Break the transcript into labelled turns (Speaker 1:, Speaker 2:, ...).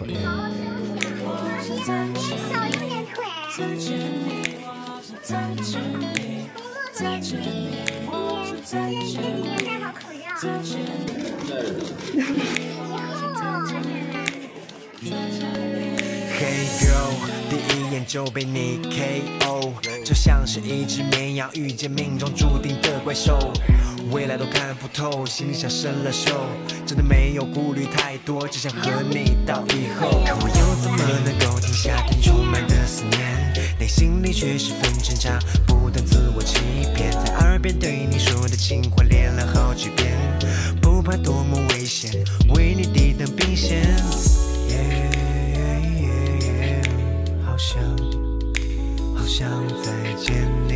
Speaker 1: 我是
Speaker 2: hey girl 第一眼就被你 ko 就像是一只绵羊遇见命中注定的怪兽。未来都看不透，心像生了锈，真的没有顾虑太多，只想和你到以后。可我又怎么能够停下？你充满的思念，内心里却十分挣扎，不断自我欺骗，在耳边对你说的情话练了好几遍，不怕多么危险，为你抵挡兵线。好想，好想再见。